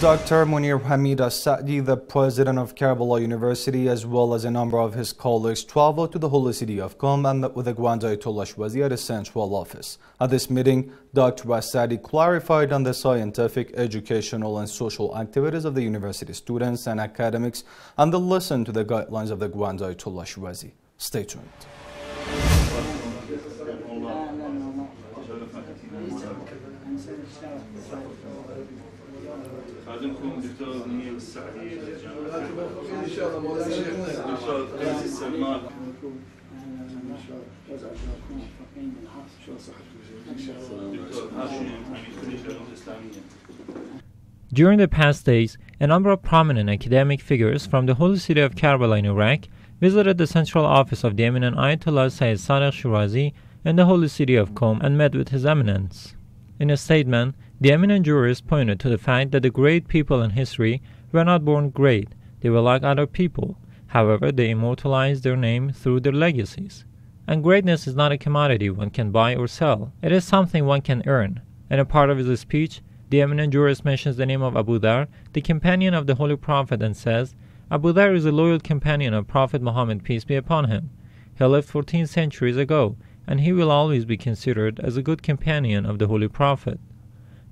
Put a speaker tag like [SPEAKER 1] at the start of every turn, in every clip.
[SPEAKER 1] Dr. Munir Hamid Saadi, the president of Karbala University, as well as a number of his colleagues, traveled to the holy city of Qom and met with the Grand Ayatollah Shirazi at his central office. At this meeting, Dr. Saadi clarified on the scientific, educational, and social activities of the university students and academics and the listened to the guidelines of the Grand Ayatollah Shirazi. Stay tuned. خادمكم دكتور منير السعدي ان شاء الله مولانا دكتور قيس السماك
[SPEAKER 2] During the past days, a number of prominent academic figures from the holy city of Karbala in Iraq visited the central office of the eminent Ayatollah Sayyid Sadiq Shirazi in the holy city of Qom and met with His Eminence. In a statement, the eminent jurist pointed to the fact that the great people in history were not born great, they were like other people. However, they immortalized their name through their legacies. And greatness is not a commodity one can buy or sell, it is something one can earn. In a part of his speech, the eminent jurist mentions the name of Abu Dhar, the companion of the Holy Prophet, and says, Abu Dhar is a loyal companion of Prophet Muhammad, peace be upon him. He lived 14 centuries ago, and he will always be considered as a good companion of the Holy Prophet.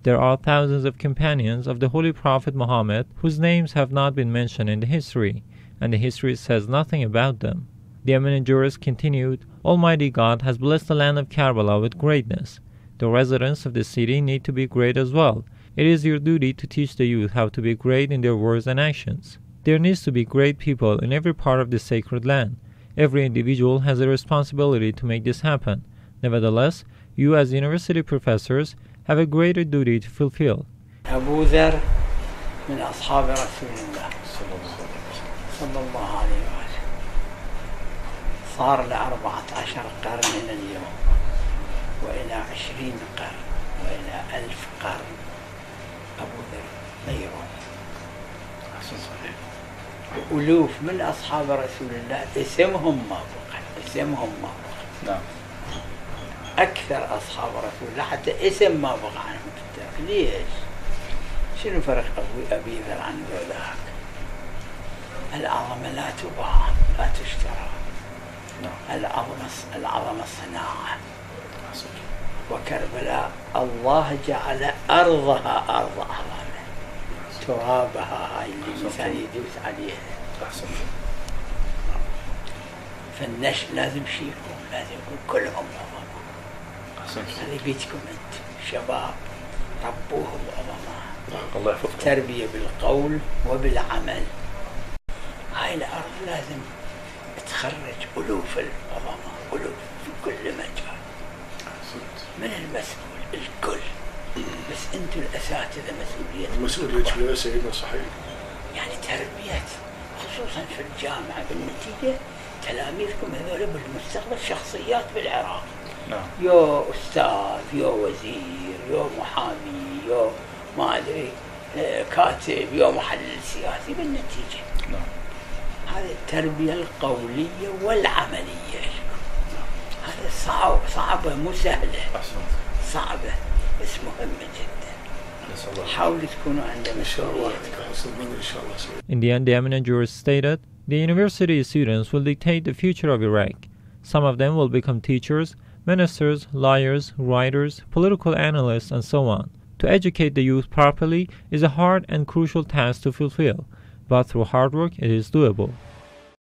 [SPEAKER 2] There are thousands of companions of the Holy Prophet Muhammad whose names have not been mentioned in the history, and the history says nothing about them. The eminent jurist continued, Almighty God has blessed the land of Karbala with greatness. The residents of the city need to be great as well. It is your duty to teach the youth how to be great in their words and actions. There needs to be great people in every part of the sacred land. Every individual has a responsibility to make this happen. Nevertheless, you as university professors have a greater duty to fulfill.
[SPEAKER 3] أبو ذر من أصحاب رسول الله صلى الله عليه وآله صار لأربعة عشر قرن من اليوم وإلى عشرين قرن وإلى ألف قرن أبو ذر غيره ألوف من أصحاب رسول الله اسمهم ما بقى اسمهم ما بقى نعم. أكثر أصحاب رسول الله حتى اسم ما بقى عنهم في التاريخ. ليش؟ شنو فرق ابي أبي ذر عن ذاك؟ العظمة لا تباع لا تشترى. نعم. العظمة العظمة صناعه وكربلاء الله جعل أرضها أرض عظمه ترابها هاي اللي الانسان يدوس عليها. فالنش لازم شيء يكون لازم يكون كلهم هذه بيتكم أنت شباب ربوهم العظماء الله يحفظكم تربية بالقول وبالعمل. هاي الأرض لازم تخرج ألوف العظماء ألوف في كل مجال. من المسؤول الكل. بس أنتم الأساتذة مسؤوليتكم
[SPEAKER 4] مسؤوليتك يا سيدنا صحيح.
[SPEAKER 3] يعني تربية خصوصا في الجامعة بالنتيجة تلاميذكم هذول بالمستقبل شخصيات بالعراق. نعم. يو أستاذ يو وزير يو محامي يو ما أدري آه، كاتب يو محلل سياسي بالنتيجة. نعم. هذه التربية القولية والعملية. نعم. هذا صعب صعبة مو سهلة. صعبة. بس مهمه جدا حاولوا تكونوا عندنا
[SPEAKER 2] In the end, the eminent jurist stated, the university students will dictate the future of Iraq. Some of them will become teachers, ministers, lawyers, writers, political analysts, and so on. To educate the youth properly is a hard and crucial task to fulfill, but through hard work it is doable.